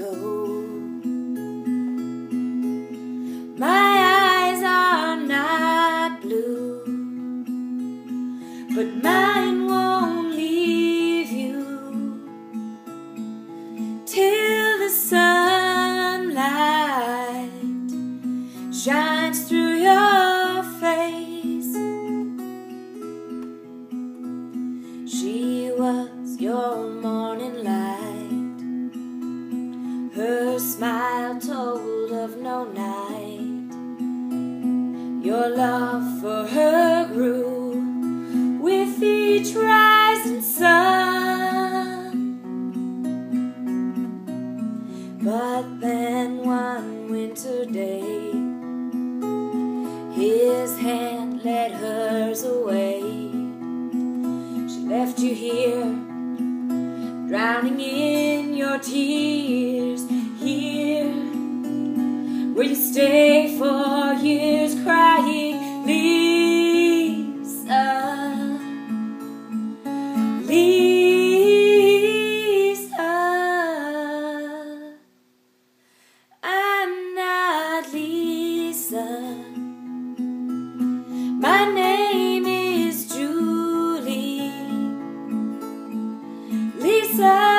My eyes are not blue, but mine won't leave you till the sunlight shines through your face. She was your mom. Smile told of no night. Your love for her grew with each rising sun. But then one winter day, his hand led hers away. She left you here, drowning in your tears. Where you stay for years, crying, Lisa, Lisa. I'm not Lisa. My name is Julie. Lisa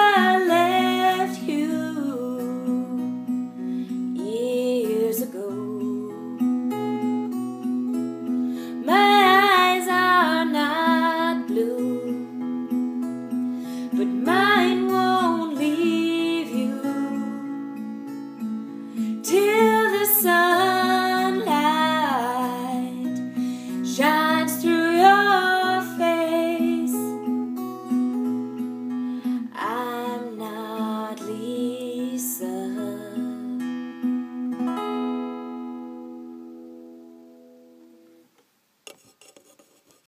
but mine